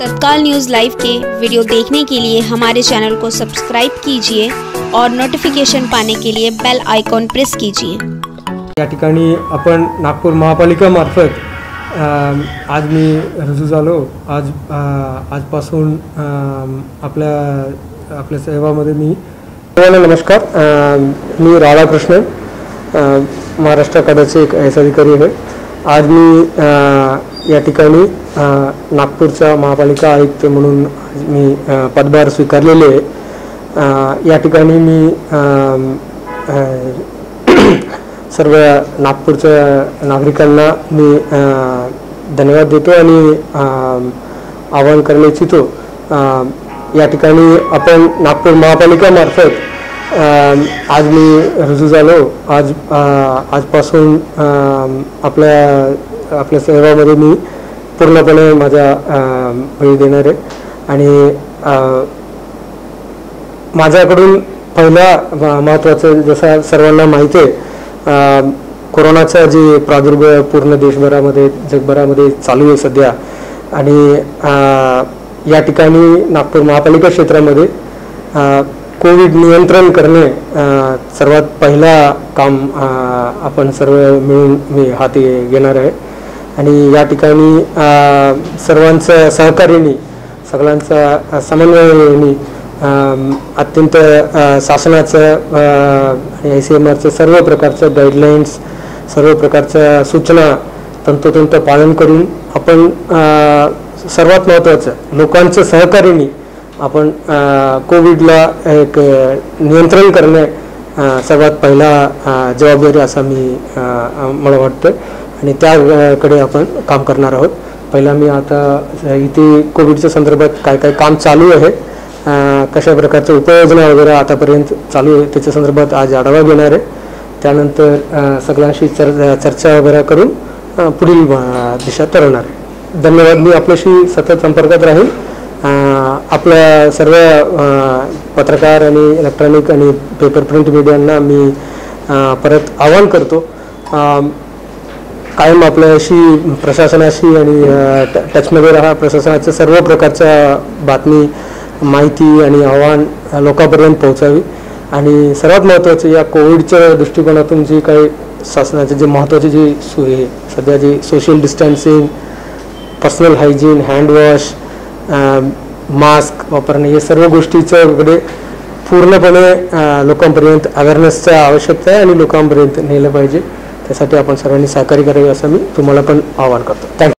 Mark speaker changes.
Speaker 1: तत्काल news live के video देखने के लिए हमारे चैनल को सब्सक्राइब कीजिए और नोटिफिकेशन पाने के लिए बेल आइकॉन प्रेस कीजिए।
Speaker 2: या ठिकाणी आपण नागपूर महापालिकामार्फत आज मी रुजू झालो. आज आजपासून आपल्या आपल्या सेवामध्ये मी सर्वांना नमस्कार. मी राधाकृष्णन महाराष्ट्र खात्याचे एक एस अधिकारी आहे. आज मी या ठिकाणी नागपूरचा महापालिका आयुक्त म्हणून मी पदभार स्वीकारलेले आहे. या ठिकाणी मी सर्व नागपूरच्या नागरिकांना मी धन्यवाद देतो आणि आवाहन करणे इच्छितो. या ठिकाणी आपण नागपूर महापालिकामार्फत आज मी रुजू झालो. आज आजपासून आपल्या आपल्या सेवामध्ये मी पूर्णपणे माझा बळी देणार आहे. आणि माझ्याकडून पहिला महत्त्वाचं जसं सर्वांना माहिती आहे कोरोनाचा जे प्रादुर्भाव पूर्ण देशभरामध्ये जगभरामध्ये चालू आहे सध्या. आणि या ठिकाणी नागपूर महापालिका क्षेत्रामध्ये कोविड नियंत्रण करणे सर्वात पहिला काम आपण सर्व मिळून मी हाती घेणार आहे. आणि या ठिकाणी सर्वांचं सहकार्याने सगळ्यांचा समन्वयाने अत्यंत शासनाचं आणि आय सी एम आरचं सर्व प्रकारचं गाईडलाईन्स सर्व प्रकारच्या सूचना तंतोतंत पालन करून आपण सर्वात महत्त्वाचं लोकांचं सहकार्याने आपण कोविडला एक नियंत्रण करणे सर्वात पहिला जबाबदारी असा मी मला वाटतं आणि त्याकडे आपण काम करणार आहोत. पहिला मी आता इथे कोविडच्या संदर्भात काय काय काम चालू आहे कशा प्रकारच्या उपाययोजना वगैरे आतापर्यंत चालू आहे त्याच्या संदर्भात आज आढावा घेणार आहे. त्यानंतर सगळ्यांशी चर चर्चा वगैरे करून पुढील दिशा ठरवणार आहे. धन्यवाद. मी आपल्याशी सतत संपर्कात राहील. आपल्या सर्व पत्रकार आणि इलेक्ट्रॉनिक आणि पेपर प्रिंट मीडियांना मी परत आवाहन करतो. कायम आपल्याशी प्रशासनाशी आणि टचमध्ये राहा. प्रशासनाच्या सर्व प्रकारच्या बातमी माहिती आणि आव्हान लोकांपर्यंत पोहोचावी. आणि सर्वात महत्त्वाचं या कोविडच्या दृष्टिकोनातून जी काही शासनाचे जे महत्त्वाचे जे सोयी आहे, सध्या जे social distancing personal hygiene handwash mask वापरणे या सर्व गोष्टीच्याकडे म्हणजे पूर्णपणे लोकांपर्यंत अवेअरनेसचं आवश्यकता आहे आणि लोकांपर्यंत नेलं पाहिजे. त्यासाठी आपण सर्वांनी सहकार्य करावे असं मी तुम्हाला पण आवाहन करतो. थँक्यू